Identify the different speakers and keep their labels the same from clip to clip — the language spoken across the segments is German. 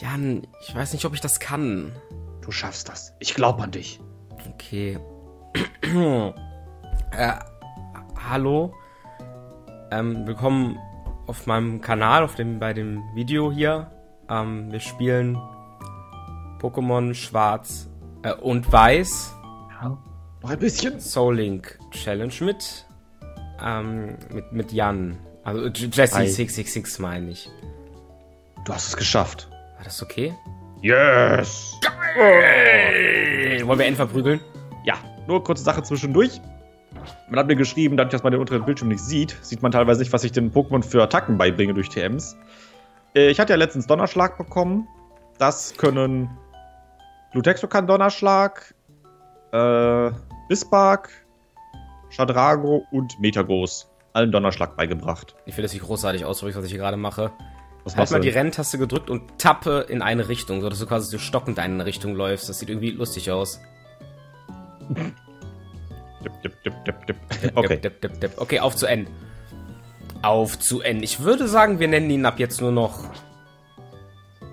Speaker 1: Jan, ich weiß nicht, ob ich das kann.
Speaker 2: Du schaffst das. Ich glaube an dich.
Speaker 1: Okay. äh, hallo. Ähm, willkommen auf meinem Kanal, auf dem, bei dem Video hier. Ähm, wir spielen Pokémon Schwarz äh, und Weiß.
Speaker 2: Ja. Noch ein bisschen.
Speaker 1: Soul Link Challenge mit. Ähm, mit, mit Jan. Also Jesse 666 meine ich.
Speaker 2: Du hast es geschafft.
Speaker 1: War das okay?
Speaker 2: Yes!
Speaker 1: Geil! Wollen wir N verprügeln?
Speaker 2: Ja, nur kurze Sache zwischendurch. Man hat mir geschrieben, dadurch, dass man den unteren Bildschirm nicht sieht, sieht man teilweise nicht, was ich den Pokémon für Attacken beibringe durch TMs. Äh, ich hatte ja letztens Donnerschlag bekommen. Das können Glutexo kann Donnerschlag, äh, Bisbark, Shadrago und Metagross. Allen Donnerschlag beigebracht.
Speaker 1: Ich finde das sieht großartig aus, was ich hier gerade mache. Was halt mal die Renntaste gedrückt und tappe in eine Richtung, sodass du quasi so stockend in eine Richtung läufst. Das sieht irgendwie lustig aus.
Speaker 2: Dip, dip, dip, dip.
Speaker 1: Okay. Okay, auf zu N. Auf zu N. Ich würde sagen, wir nennen ihn ab jetzt nur noch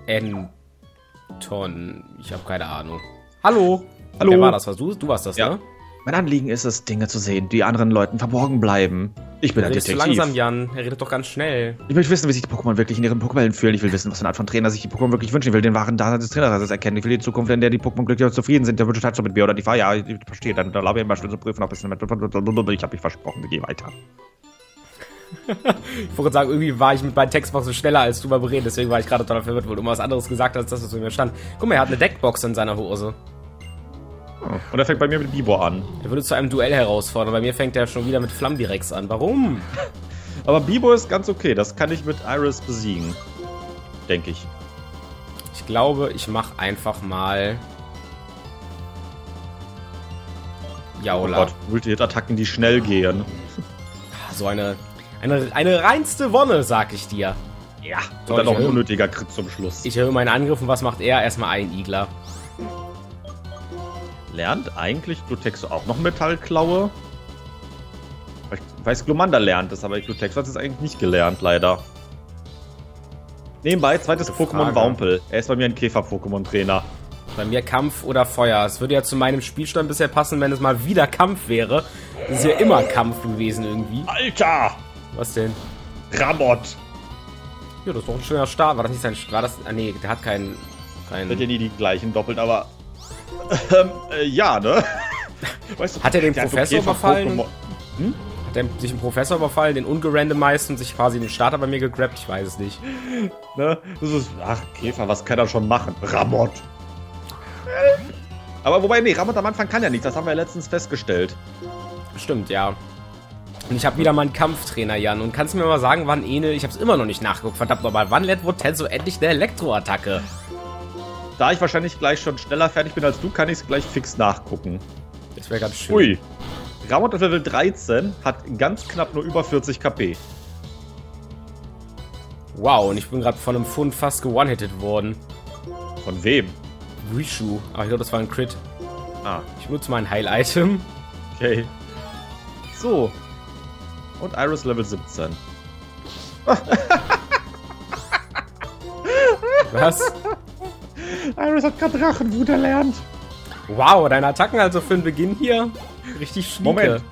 Speaker 1: N-Ton. Ich habe keine Ahnung. Hallo.
Speaker 2: Hallo.
Speaker 1: Wer war das? Was du? Du warst das,
Speaker 2: ja.
Speaker 1: ne?
Speaker 2: Mein Anliegen ist es, Dinge zu sehen, die anderen Leuten verborgen bleiben. Ich bin
Speaker 1: er
Speaker 2: ein
Speaker 1: redet
Speaker 2: Detektiv.
Speaker 1: zu langsam, Jan. Er redet doch ganz schnell.
Speaker 2: Ich möchte wissen, wie sich die Pokémon wirklich in ihren Pokémon fühlen. Ich will wissen, was für eine Art von Trainer sich die Pokémon wirklich wünschen. Ich will den wahren Dasein des Trainers erkennen. Ich will die Zukunft, in der die Pokémon glücklich und zufrieden sind. Der wünscht halt so mit mir oder die Fahrt. Ja, ich verstehe. Dann erlaube ich mir mal zu prüfen, ob es mit. Ich habe mich versprochen. Geh weiter.
Speaker 1: ich wollte sagen, irgendwie war ich mit meinen Textboxen schneller als du beim Reden. Deswegen war ich gerade total verwirrt, weil du immer was anderes gesagt hast, als das, was mir stand. Guck mal, er hat eine Deckbox in seiner Hose.
Speaker 2: Und er fängt bei mir mit Bibor an.
Speaker 1: Er würde zu einem Duell herausfordern. Bei mir fängt er schon wieder mit Flambirex an. Warum?
Speaker 2: Aber Bibo ist ganz okay. Das kann ich mit Iris besiegen. Denke ich.
Speaker 1: Ich glaube, ich mache einfach mal. Jaula.
Speaker 2: Oh Gott, Multi-Hit-Attacken, die schnell gehen.
Speaker 1: So eine, eine, eine reinste Wonne, sag ich dir.
Speaker 2: Ja, und dann noch ein unnötiger Crit zum Schluss.
Speaker 1: Ich höre meinen Angriff und was macht er? Erstmal ein Igler.
Speaker 2: Lernt eigentlich Glutexo auch noch Metallklaue? Ich weiß, Glumanda lernt es, aber Glutexo hat es eigentlich nicht gelernt, leider. Nebenbei, zweites Pokémon Wampel. Er ist bei mir ein Käfer-Pokémon-Trainer.
Speaker 1: Bei mir Kampf oder Feuer. Es würde ja zu meinem Spielstand bisher passen, wenn es mal wieder Kampf wäre. Das ist ja immer Kampf gewesen irgendwie.
Speaker 2: Alter!
Speaker 1: Was denn?
Speaker 2: Ramot!
Speaker 1: Ja, das ist doch ein schöner Start. War das nicht sein... War das... Ah, nee, der hat keinen... keinen
Speaker 2: Sind ja nie die gleichen doppelt, aber... Ähm, äh, ja, ne?
Speaker 1: Weißt du, hat er den Professor überfallen? Hm? Hat er sich einen Professor überfallen, den ungerandomized und sich quasi den Starter bei mir gegrabt? Ich weiß es nicht.
Speaker 2: Ne? Das ist... Ach, Käfer, was kann er schon machen? Ramot! Aber wobei, nee, Ramot am Anfang kann ja nichts. Das haben wir ja letztens festgestellt.
Speaker 1: Stimmt, ja. Und ich habe wieder mal einen Kampftrainer, Jan. Und kannst du mir mal sagen, wann Enel... Ich habe es immer noch nicht nachgeguckt. Verdammt nochmal. Wann lernt Tenso endlich eine Elektroattacke?
Speaker 2: Da ich wahrscheinlich gleich schon schneller fertig bin als du, kann ich es gleich fix nachgucken.
Speaker 1: Das wäre ganz schön.
Speaker 2: Ui. Ramot auf Level 13 hat ganz knapp nur über 40 KP.
Speaker 1: Wow, und ich bin gerade von einem Fund fast geone-hitted worden.
Speaker 2: Von wem?
Speaker 1: Wishu. Aber ich glaube, das war ein Crit.
Speaker 2: Ah.
Speaker 1: Ich nutze mein Heil-Item.
Speaker 2: Okay. So. Und Iris Level 17.
Speaker 1: Was?
Speaker 2: Iris hat gerade Drachenwut erlernt.
Speaker 1: Wow, deine Attacken also für den Beginn hier richtig schnieke.
Speaker 2: Moment.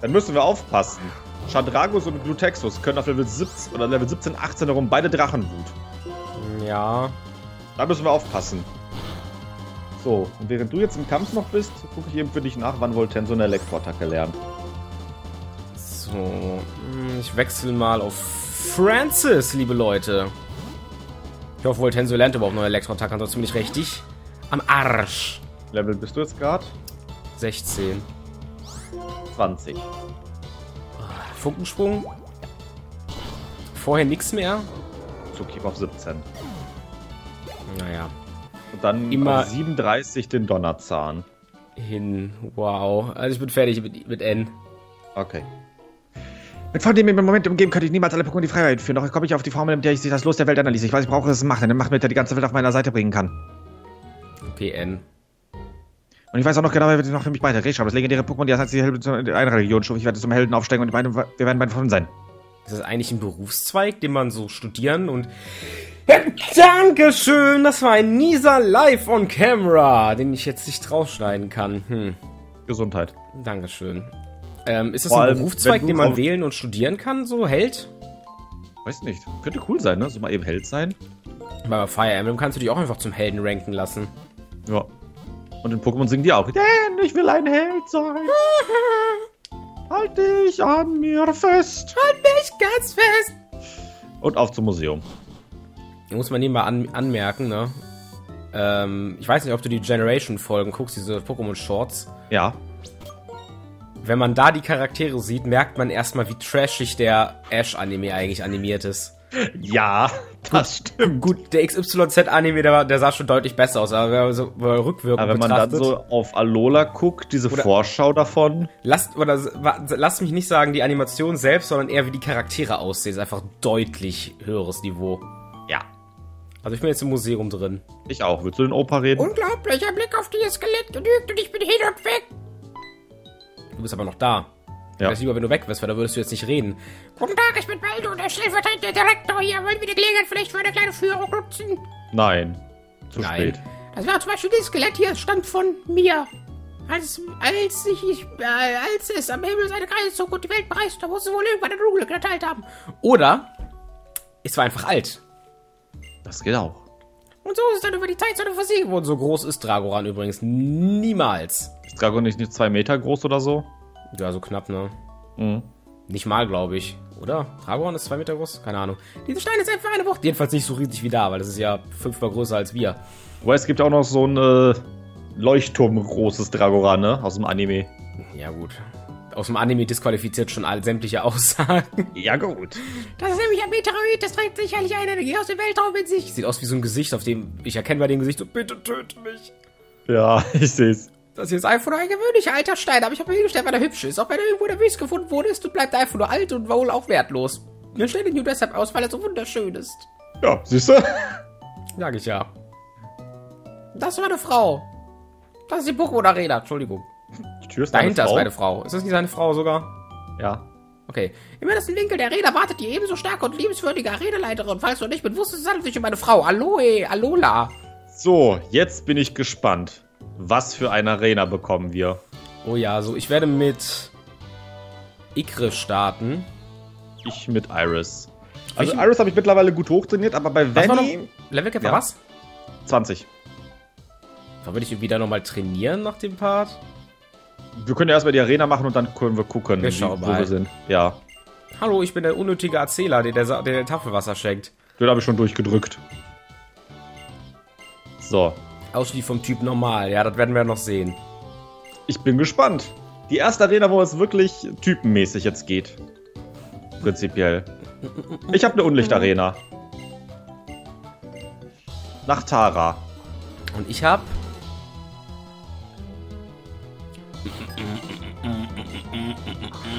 Speaker 2: Dann müssen wir aufpassen. Chandragus und Glutexus können auf Level 17 oder Level 17, 18 herum beide Drachenwut.
Speaker 1: Ja.
Speaker 2: Da müssen wir aufpassen. So, und während du jetzt im Kampf noch bist, gucke ich eben für dich nach, wann Voltenso eine Elektroattacke lernt.
Speaker 1: So, hm, ich wechsle mal auf Francis, liebe Leute. Ich hoffe, Voltenso lernt überhaupt noch eine Elektroattacke, ansonsten bin ich richtig am Arsch.
Speaker 2: Level bist du jetzt gerade?
Speaker 1: 16.
Speaker 2: 20.
Speaker 1: Funkensprung. Vorher nichts mehr.
Speaker 2: Zugkick auf 17.
Speaker 1: Naja.
Speaker 2: Und dann
Speaker 1: Immer
Speaker 2: auf 37 den Donnerzahn.
Speaker 1: Hin. Wow. Also ich bin fertig mit, mit N.
Speaker 2: Okay. Mit von dem im Moment umgeben könnte ich niemals alle Pokémon die Freiheit führen. Doch komme ich auf die Formel, mit der ich das Los der Welt analyse. Ich weiß, ich brauche es machen, dann macht mit der die ganze Welt auf meiner Seite bringen kann.
Speaker 1: Okay, N.
Speaker 2: Und ich weiß auch noch genau, wer noch für mich beide Resha, das legendäre Pokémon, die heißt die Helden in einer Region Ich werde zum Helden aufsteigen und ich meine, wir werden beide von sein.
Speaker 1: Ist das eigentlich ein Berufszweig, den man so studieren und Dankeschön, das war ein Nisa live on camera, den ich jetzt nicht rausschneiden kann. Hm.
Speaker 2: Gesundheit.
Speaker 1: Dankeschön. Ähm, ist das
Speaker 2: Vor
Speaker 1: ein
Speaker 2: allem,
Speaker 1: Berufszweig, den man wählen und studieren kann, so Held?
Speaker 2: Weiß nicht. Könnte cool sein, ne? So mal eben Held sein.
Speaker 1: Bei Fire Emblem kannst du dich auch einfach zum Helden ranken lassen.
Speaker 2: Ja. Und in Pokémon singen die auch. Denn ich will ein Held sein. halt dich an mir fest.
Speaker 1: Halt mich ganz fest!
Speaker 2: Und auf zum Museum.
Speaker 1: Muss man nebenbei an, anmerken, ne? Ähm, ich weiß nicht, ob du die Generation-Folgen guckst, diese Pokémon-Shorts.
Speaker 2: Ja.
Speaker 1: Wenn man da die Charaktere sieht, merkt man erstmal, wie trashig der Ash-Anime eigentlich animiert ist.
Speaker 2: Ja, das stimmt.
Speaker 1: Gut, der XYZ-Anime, der, der sah schon deutlich besser aus, aber wenn man so rückwirkend
Speaker 2: Aber wenn man dann so auf Alola guckt, diese
Speaker 1: Oder-
Speaker 2: Vorschau davon.
Speaker 1: lasst, oder, lasst mich nicht sagen, die Animation selbst, sondern eher wie die Charaktere aussehen, ist einfach deutlich höheres Niveau.
Speaker 2: Ja.
Speaker 1: Also ich bin jetzt im Museum drin.
Speaker 2: Ich auch. Willst du den Opa reden?
Speaker 1: Unglaublicher Blick auf dieses Skelett genügt und ich bin hin und weg. Bist aber noch da.
Speaker 2: Ja.
Speaker 1: Wäre lieber, wenn du weg wärst, weil da würdest du jetzt nicht reden. Guten Tag, ich bin Baldo, der stellvertretende Direktor hier. Wollen wir die Gelegenheit vielleicht für eine kleine Führung nutzen?
Speaker 2: Nein. Zu
Speaker 1: Nein.
Speaker 2: spät.
Speaker 1: Das war zum Beispiel dieses Skelett hier, stammt von mir. Als, als, ich, ich, äh, als es am Himmel seine Kreise zog und die Welt bereiste, muss es wohl irgendwann ein Unglück erteilt haben. Oder es war einfach alt.
Speaker 2: Das geht auch.
Speaker 1: Und so ist es dann über die Zeit zu einem Versiegen geworden. So groß ist Dragoran übrigens niemals.
Speaker 2: Ist Dragon nicht, nicht zwei Meter groß oder so?
Speaker 1: Ja, so knapp, ne?
Speaker 2: Mhm.
Speaker 1: Nicht mal, glaube ich. Oder? Dragoran ist zwei Meter groß? Keine Ahnung. Diese Steine ist einfach eine Wucht. Jedenfalls nicht so riesig wie da, weil das ist ja fünfmal größer als wir.
Speaker 2: Wobei es gibt ja auch noch so ein äh, Leuchtturm-großes Dragoran, ne? Aus dem Anime.
Speaker 1: Ja, gut. Aus dem Anime disqualifiziert schon all sämtliche Aussagen.
Speaker 2: Ja, gut.
Speaker 1: Das ist nämlich ein Meteorit, das trägt sicherlich eine Energie aus dem Weltraum in sich. Sieht aus wie so ein Gesicht, auf dem ich erkenne bei dem Gesicht so, bitte töte mich.
Speaker 2: Ja, ich seh's.
Speaker 1: Das hier ist einfach nur ein gewöhnlicher alter Stein, aber ich habe mir hingestellt, weil er hübsch ist. Auch wenn er irgendwo in der Wüste gefunden wurde, ist und bleibt er einfach nur alt und wohl auch wertlos. Wir stellen ihn nur deshalb aus, weil er so wunderschön ist.
Speaker 2: Ja, siehst du?
Speaker 1: Sag ich ja. Das war eine Frau. Das ist die Pokémon-Arena, Entschuldigung.
Speaker 2: Die Tür ist
Speaker 1: Dahinter
Speaker 2: deine
Speaker 1: ist
Speaker 2: Frau?
Speaker 1: meine Frau. Ist das nicht seine Frau sogar?
Speaker 2: Ja.
Speaker 1: Okay. Im innersten Winkel der Arena wartet die ebenso starke und liebenswürdige Arenaleiterin. Falls du nicht mit wusstest, es handelt sich um eine Frau. Aloe, Alola.
Speaker 2: So, jetzt bin ich gespannt. Was für eine Arena bekommen wir?
Speaker 1: Oh ja, so ich werde mit Ikre starten.
Speaker 2: Ich mit Iris. Also
Speaker 1: Welchen-
Speaker 2: Iris habe ich mittlerweile gut hochtrainiert, aber bei? Vanny
Speaker 1: Levelcap
Speaker 2: Ja.
Speaker 1: war was?
Speaker 2: 20.
Speaker 1: Da würde ich wieder nochmal trainieren nach dem Part.
Speaker 2: Wir können ja erstmal die Arena machen und dann können wir gucken,
Speaker 1: Wir
Speaker 2: wie,
Speaker 1: schauen
Speaker 2: wo
Speaker 1: mal.
Speaker 2: wir sind. Ja,
Speaker 1: Hallo, ich bin der unnötige Erzähler, der der, der, der Tafelwasser schenkt.
Speaker 2: den habe ich schon durchgedrückt. So,
Speaker 1: Ausschnitt vom Typ normal. Ja, das werden wir noch sehen.
Speaker 2: ich bin gespannt. Die erste Arena, wo es wirklich typenmäßig jetzt geht. Prinzipiell. Ich habe eine Unlichtarena. Nach Tara.
Speaker 1: Und ich hab.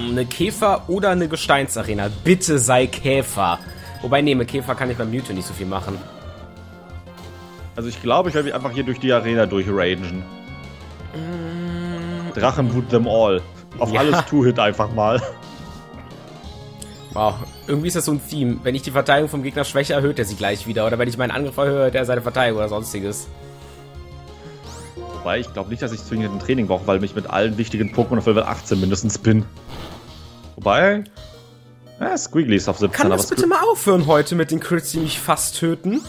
Speaker 1: Eine Käfer- oder eine Gesteinsarena. Bitte sei Käfer. Wobei, nee, mit Käfer kann ich beim Mewtwo nicht so viel machen.
Speaker 2: Also ich glaube, ich werde mich einfach hier durch die Arena durchrangen. Drachen boot them all. Auf
Speaker 1: Ja.
Speaker 2: alles Two-Hit einfach mal.
Speaker 1: Wow, irgendwie ist das so ein Theme. Wenn ich die Verteidigung vom Gegner schwäche, erhöht er sie gleich wieder. Oder wenn ich meinen Angriff erhöhe, erhöht er seine Verteidigung oder sonstiges.
Speaker 2: Wobei, ich glaube nicht, dass ich zwingend ein Training brauche, weil ich mit allen wichtigen Pokémon auf Level 18 mindestens bin. Wobei, ja, Squigly ist auf 17,
Speaker 1: Kann das bitte mal aufhören heute mit den Crits, die mich fast töten?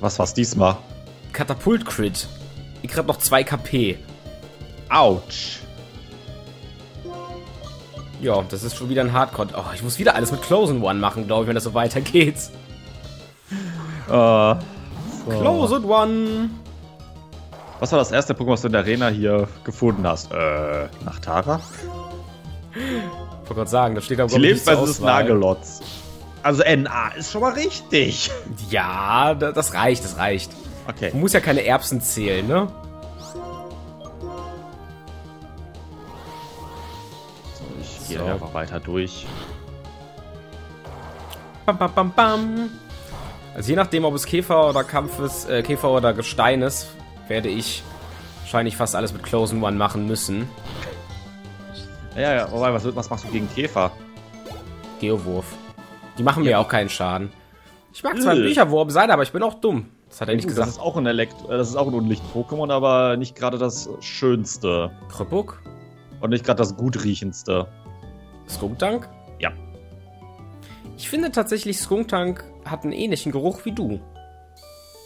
Speaker 2: Was war's diesmal?
Speaker 1: Katapult-Crit. Ich hab noch 2 KP.
Speaker 2: Autsch.
Speaker 1: Ja, das ist schon wieder ein Hardcore. Oh, ich muss wieder alles mit Close One machen, glaube ich, wenn das so weitergeht.
Speaker 2: Äh, so.
Speaker 1: Close One.
Speaker 2: Was war das erste Pokémon, was du in der Arena hier gefunden hast? Äh, nach Tara?
Speaker 1: Ich wollte gerade sagen, da steht da
Speaker 2: Die
Speaker 1: ich, nicht zur
Speaker 2: Lebensweise des
Speaker 1: Auswahl.
Speaker 2: Also NA ist schon mal richtig.
Speaker 1: Ja, da- das reicht, das reicht.
Speaker 2: Okay.
Speaker 1: Man muss ja keine Erbsen zählen, ne?
Speaker 2: So, ich gehe
Speaker 1: So.
Speaker 2: einfach weiter durch.
Speaker 1: Bam, bam, bam, bam. Also je nachdem, ob es Käfer oder Kampf ist, äh, Käfer oder Gestein ist, werde ich wahrscheinlich fast alles mit Close One machen müssen.
Speaker 2: Ja, ja, wobei, was, was machst du gegen Käfer?
Speaker 1: Geowurf. Die machen mir auch keinen Schaden. Ich mag zwar ein
Speaker 2: Äh.
Speaker 1: Bücherwurm sein, aber ich bin auch dumm. Das hat er nicht gesagt.
Speaker 2: Das ist auch ein Elekt äh, das ist auch ein Unlicht-Pokémon, aber nicht gerade das schönste.
Speaker 1: Krüppuk?
Speaker 2: Und nicht gerade das gut riechendste.
Speaker 1: Skunktank?
Speaker 2: Ja.
Speaker 1: Ich finde tatsächlich, Skunktank hat einen ähnlichen Geruch wie du.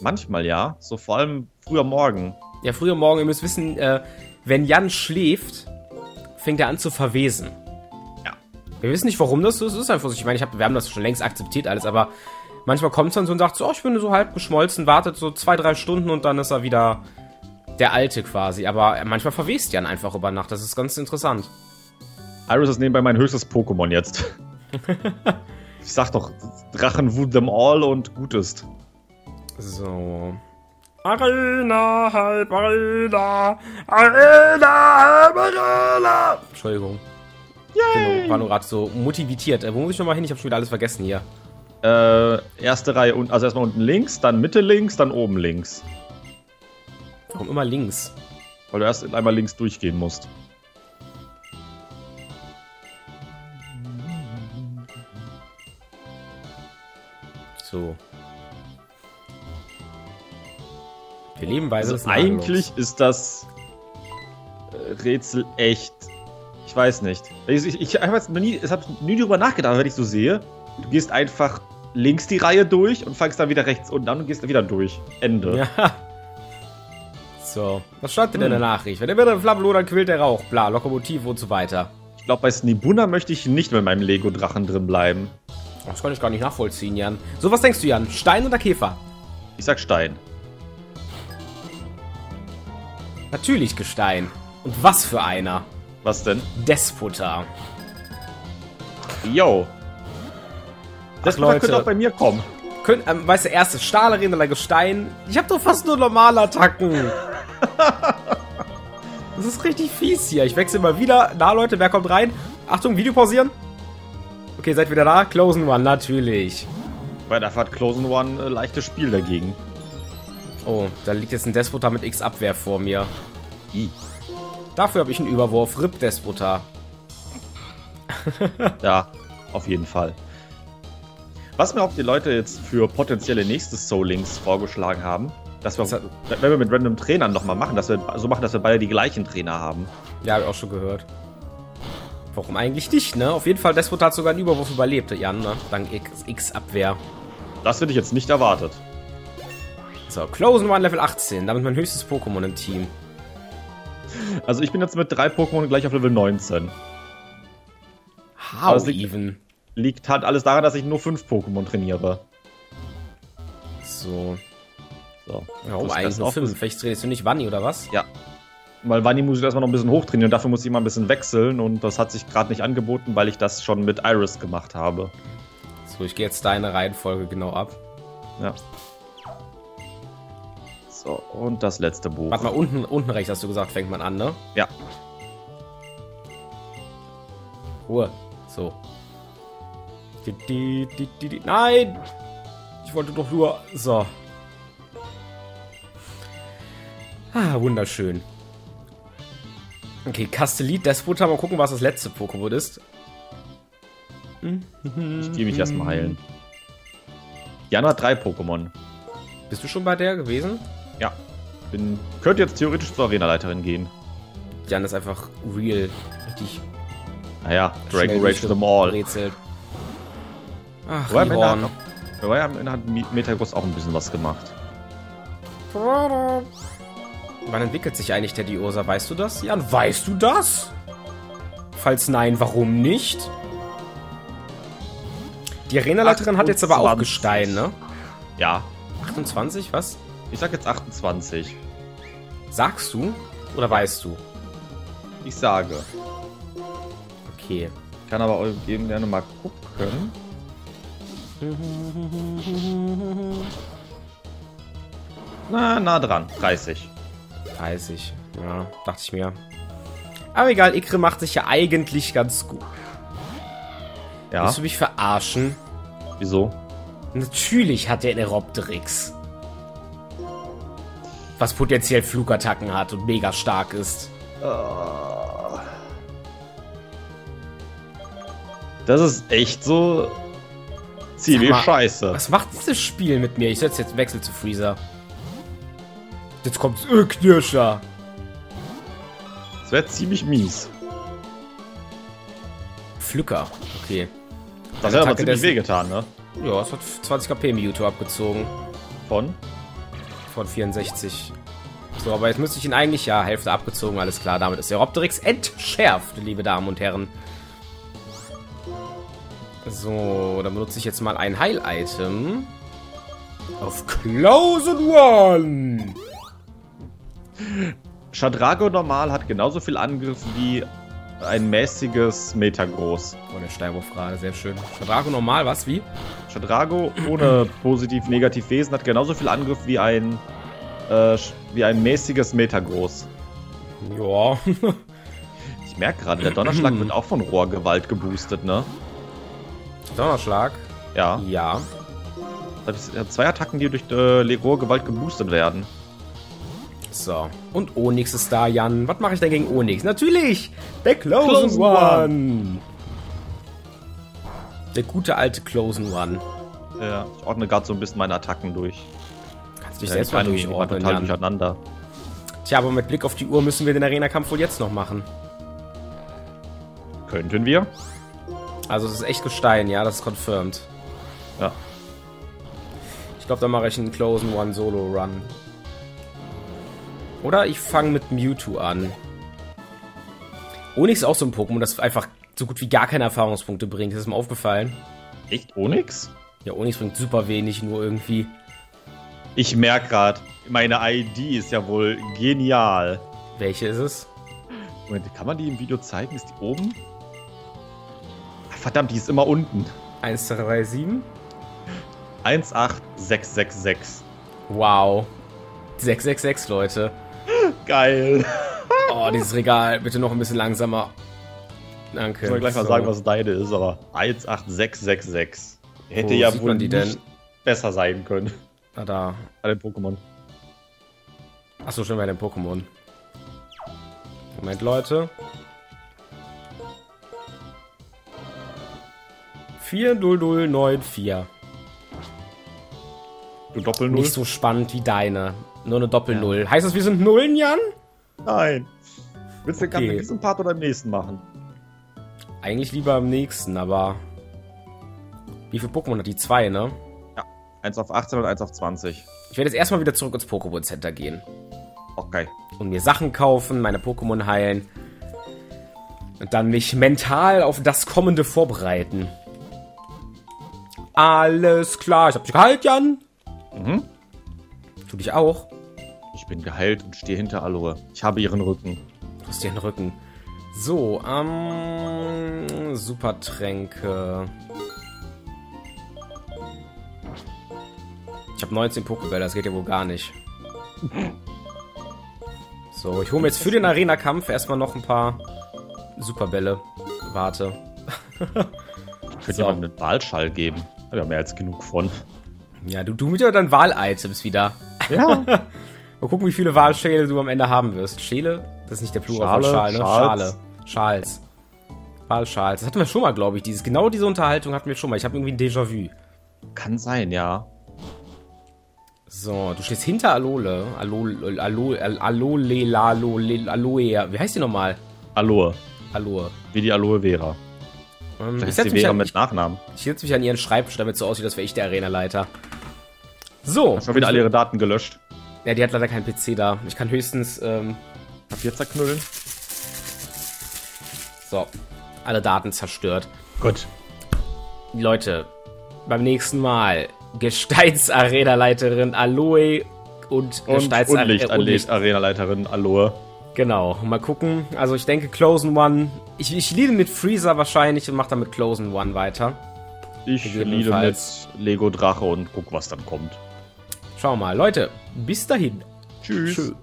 Speaker 2: Manchmal ja. So vor allem früher Morgen.
Speaker 1: Ja, früher Morgen, ihr müsst wissen, äh, wenn Jan schläft, fängt er an zu verwesen. Wir wissen nicht, warum das so ist. Es ist einfach so. Ich meine, ich hab, wir haben das schon längst akzeptiert alles, aber manchmal kommt es dann so und sagt so, oh, ich bin so halb geschmolzen, wartet so zwei, drei Stunden und dann ist er wieder der Alte quasi. Aber manchmal verwest Jan einfach über Nacht. Das ist ganz interessant.
Speaker 2: Iris ist nebenbei mein höchstes Pokémon jetzt. ich sag doch, Drachen wood them all und gut ist.
Speaker 1: So. Arena, halb Arena, Arena, halb Arena. Entschuldigung. Yay. War nur gerade so motiviert. Äh, wo muss ich nochmal hin? Ich habe schon wieder alles vergessen hier.
Speaker 2: Äh, erste Reihe, und, also erstmal unten links, dann Mitte links, dann oben links.
Speaker 1: Warum immer links?
Speaker 2: Weil du erst einmal links durchgehen musst.
Speaker 1: So. Wir leben weise
Speaker 2: Also eigentlich ist das äh, Rätsel echt. Ich weiß nicht. Ich, ich, ich habe nie, ich hab nie drüber nachgedacht, wenn ich so sehe. Du gehst einfach links die Reihe durch und fangst dann wieder rechts unten an und gehst dann wieder durch. Ende.
Speaker 1: Ja. So. Was stand denn in der Nachricht? Wenn der wird Flamme lodert, quillt der Rauch. Bla, Lokomotiv und so weiter.
Speaker 2: Ich glaube, bei Snibuna möchte ich nicht mit meinem Lego-Drachen drin bleiben.
Speaker 1: Das kann ich gar nicht nachvollziehen, Jan. So, was denkst du, Jan? Stein oder Käfer?
Speaker 2: Ich sag Stein.
Speaker 1: Natürlich Gestein. Und was für einer?
Speaker 2: Was denn?
Speaker 1: Despoter.
Speaker 2: Yo. Das
Speaker 1: Leute.
Speaker 2: könnte auch bei mir kommen.
Speaker 1: Könnt, ähm, weißt du, erste Stahlerin oder Gestein. Ich hab doch fast nur normale Attacken. das ist richtig fies hier. Ich wechsle mal wieder. Na, Leute, wer kommt rein? Achtung, Video pausieren. Okay, seid wieder da? Closen One, natürlich.
Speaker 2: Weil dafür hat Closen One äh, leichtes Spiel dagegen.
Speaker 1: Oh, da liegt jetzt ein Despoter mit X-Abwehr vor mir.
Speaker 2: I.
Speaker 1: Dafür habe ich einen Überwurf. RIP Despoter.
Speaker 2: Ja, auf jeden Fall. Was mir auch die Leute jetzt für potenzielle nächste Soul-Links vorgeschlagen haben, dass wir, wenn wir mit random Trainern nochmal machen, dass wir so machen, dass wir beide die gleichen Trainer haben.
Speaker 1: Ja, habe ich auch schon gehört. Warum eigentlich nicht, ne? Auf jeden Fall, Despoter hat sogar einen Überwurf überlebt, Jan, ne? Dank X-Abwehr.
Speaker 2: Das hätte ich jetzt nicht erwartet.
Speaker 1: So, Closen One Level 18. Damit mein höchstes Pokémon im Team.
Speaker 2: Also ich bin jetzt mit drei Pokémon gleich auf Level 19. Aber
Speaker 1: How
Speaker 2: liegt-
Speaker 1: even?
Speaker 2: Liegt halt alles daran, dass ich nur fünf Pokémon trainiere.
Speaker 1: So.
Speaker 2: So.
Speaker 1: Warum
Speaker 2: Das
Speaker 1: eigentlich nur 5? Vielleicht trainierst du nicht Wanni oder was?
Speaker 2: Ja. Weil Wanni muss ich erstmal noch ein bisschen hochtrainieren und dafür muss ich immer ein bisschen wechseln und das hat sich gerade nicht angeboten, weil ich das schon mit Iris gemacht habe.
Speaker 1: So, ich gehe jetzt deine Reihenfolge genau ab.
Speaker 2: Ja. So, und das letzte Buch.
Speaker 1: Warte mal, unten, unten rechts hast du gesagt, fängt man an, ne?
Speaker 2: Ja.
Speaker 1: Ruhe. So. Di, di, di, di, di. Nein! Ich wollte doch nur. So. Ah, wunderschön. Okay, Castellit, Despoter. Mal gucken, was das letzte Pokémon ist.
Speaker 2: Ich gehe mich erstmal heilen. Jan hat drei Pokémon.
Speaker 1: Bist du schon bei der gewesen?
Speaker 2: Ja. Bin, könnte jetzt theoretisch zur Arenaleiterin gehen.
Speaker 1: Jan ist einfach real. Richtig
Speaker 2: Naja, Dragon Rage them all.
Speaker 1: Rätselt. Ach,
Speaker 2: Wobei, am wobei, am Ende hat Metagross auch ein bisschen was gemacht.
Speaker 1: Wann entwickelt sich eigentlich der Diosa? Weißt du das? Jan, weißt du das? Falls nein, warum nicht? Die Arenaleiterin hat jetzt aber auch
Speaker 2: 28.
Speaker 1: Gestein, ne?
Speaker 2: Ja,
Speaker 1: 28, was?
Speaker 2: Ich sag jetzt 28.
Speaker 1: Sagst du? Oder weißt du?
Speaker 2: Ich sage.
Speaker 1: Okay.
Speaker 2: Ich kann aber eben gerne mal gucken. Na, nah dran. 30.
Speaker 1: 30. Ja, dachte ich mir. Aber egal, Ikre macht sich ja eigentlich ganz gut.
Speaker 2: Ja,
Speaker 1: Willst du mich verarschen?
Speaker 2: wieso?
Speaker 1: Natürlich hat er eine Robtrix. Was potenziell Flugattacken hat und mega stark ist.
Speaker 2: Das ist echt so Ziemlich
Speaker 1: mal,
Speaker 2: scheiße.
Speaker 1: Was macht dieses Spiel mit mir? Ich setze jetzt Wechsel zu Freezer. Jetzt kommt's. Öh, Knirscher.
Speaker 2: Das wäre ziemlich mies.
Speaker 1: Pflücker. Okay.
Speaker 2: Das hätte aber ziemlich wehgetan, ne?
Speaker 1: Ja, es hat 20 KP Mewtwo abgezogen.
Speaker 2: Von?
Speaker 1: Von 64. So, aber jetzt müsste ich ihn eigentlich, ja, Hälfte abgezogen, alles klar. Damit ist der Robterix entschärft, liebe Damen und Herren. So, dann benutze ich jetzt mal ein Heil-Item. Auf Close One.
Speaker 2: Shadrago normal hat genauso viel Angriff wie ein mäßiges Metagroß.
Speaker 1: Oh, der Steinwurf gerade, sehr schön. Shadrago normal, was? Wie?
Speaker 2: Shadrago ohne positiv-negativ Wesen hat genauso viel Angriff wie ein äh, wie ein mäßiges Metagroß.
Speaker 1: Ja.
Speaker 2: Ich merke gerade, der Donnerschlag wird auch von Rohrgewalt geboostet, ne?
Speaker 1: Donnerschlag.
Speaker 2: Ja.
Speaker 1: Ja.
Speaker 2: Das hat zwei Attacken, die durch äh, Rohrgewalt geboostet werden.
Speaker 1: So. Und Onyx ist da, Jan. Was mache ich denn gegen Onyx? Natürlich! Der Closen
Speaker 2: Closen
Speaker 1: One! Der gute alte Closen One.
Speaker 2: Ja, ich ordne gerade so ein bisschen meine Attacken durch.
Speaker 1: Kannst dich
Speaker 2: Ja,
Speaker 1: selbst mal durchordnen,
Speaker 2: total
Speaker 1: Jan.
Speaker 2: durcheinander.
Speaker 1: Tja, aber mit Blick auf die Uhr müssen wir den Arena-Kampf wohl jetzt noch machen.
Speaker 2: Könnten wir?
Speaker 1: Also es ist echt Gestein, ja, das ist confirmed.
Speaker 2: Ja.
Speaker 1: Ich glaube, da mache ich einen Closen One Solo Run. Oder ich fange mit Mewtwo an. Onyx ist auch so ein Pokémon, das einfach so gut wie gar keine Erfahrungspunkte bringt. Ist das mir aufgefallen?
Speaker 2: Echt Onyx?
Speaker 1: Ja, Onyx bringt super wenig, nur irgendwie.
Speaker 2: Ich merke gerade, meine ID ist ja wohl genial.
Speaker 1: Welche ist es?
Speaker 2: Moment, kann man die im Video zeigen? Ist die oben? Verdammt, die ist immer unten.
Speaker 1: 1, 2, 3, 7.
Speaker 2: 18666.
Speaker 1: Wow. 666, Leute.
Speaker 2: Geil.
Speaker 1: Oh, dieses Regal. Bitte noch ein bisschen langsamer. Danke.
Speaker 2: Ich muss gleich mal
Speaker 1: So.
Speaker 2: sagen, was deine ist, aber 18666. Hätte
Speaker 1: Wo
Speaker 2: ja wohl
Speaker 1: die denn?
Speaker 2: nicht besser sein können.
Speaker 1: Ah, da.
Speaker 2: Bei den Pokémon.
Speaker 1: Achso, schon bei den Pokémon. Moment, Leute. 40094.
Speaker 2: Du Doppel-Null?
Speaker 1: Nicht so spannend wie deine. Nur eine Doppel-Null. Heißt das, wir sind Nullen, Jan?
Speaker 2: Nein. Willst du
Speaker 1: Okay.
Speaker 2: okay. diesen Part oder im nächsten machen?
Speaker 1: Eigentlich lieber am nächsten, aber. Wie viele Pokémon hat die? Zwei, ne?
Speaker 2: 1 auf 18 und 1 auf 20.
Speaker 1: Ich werde jetzt erstmal wieder zurück ins Pokémon Center gehen.
Speaker 2: Okay.
Speaker 1: und mir Sachen kaufen, meine Pokémon heilen und dann mich mental auf das Kommende vorbereiten. Alles klar, ich hab dich geheilt, Jan.
Speaker 2: Mhm.
Speaker 1: Tu dich auch.
Speaker 2: Ich bin geheilt und stehe hinter Aloe. Ich habe ihren Rücken.
Speaker 1: Du hast dir den Rücken. So, ähm, Supertränke. Ich habe 19 Pokébälle, das geht ja wohl gar nicht. So, ich hole mir jetzt für den Arena-Kampf erstmal noch ein paar Superbälle. Warte.
Speaker 2: Könnte
Speaker 1: So.
Speaker 2: jemand einen Wahlschall geben. Hab ja mehr als genug von.
Speaker 1: Ja, du, du mit deinen Wahl-Items wieder.
Speaker 2: Ja.
Speaker 1: Mal gucken, wie viele Wahlschäle du am Ende haben wirst. Schäle? Das ist nicht der Plural von
Speaker 2: Schale,
Speaker 1: Schal, ne?
Speaker 2: Schals.
Speaker 1: Schale. Schals. Wahlschals. Das hatten wir schon mal, glaube ich. Dieses, genau diese Unterhaltung hatten wir schon mal. Ich habe irgendwie ein Déjà-vu.
Speaker 2: Kann sein, ja.
Speaker 1: So, du stehst hinter Alole. Alole, Alole, Alole, Lalole, Aloe. Wie heißt die nochmal?
Speaker 2: Aloe.
Speaker 1: Aloe.
Speaker 2: Wie die Aloe Vera.
Speaker 1: Ähm, ich
Speaker 2: ist
Speaker 1: setze
Speaker 2: die
Speaker 1: mich,
Speaker 2: Vera
Speaker 1: an,
Speaker 2: mit
Speaker 1: ich,
Speaker 2: Nachnamen.
Speaker 1: ich setz mich an ihren Schreibtisch, damit so aussieht, als wäre ich der Arenaleiter. So.
Speaker 2: Schon wieder alle ihre Daten gelöscht.
Speaker 1: Ja, die hat leider keinen PC da. Ich kann höchstens, ähm,
Speaker 2: Papier zerknüllen.
Speaker 1: so, alle Daten zerstört.
Speaker 2: Gut.
Speaker 1: Leute, beim nächsten Mal Gesteinsarena-Leiterin Aloe und,
Speaker 2: Und
Speaker 1: Gesteins-
Speaker 2: Unlicht,
Speaker 1: äh, Unlicht.
Speaker 2: Arena-Leiterin Aloe.
Speaker 1: Genau, mal gucken. Also ich denke Closen One. Ich, ich liebe mit Freezer wahrscheinlich und mache dann mit Closen One weiter.
Speaker 2: Ich liebe mit. Lego Drache und guck, was dann kommt.
Speaker 1: Schauen wir mal. Leute, bis dahin.
Speaker 2: Tschüss.
Speaker 1: Tschüss.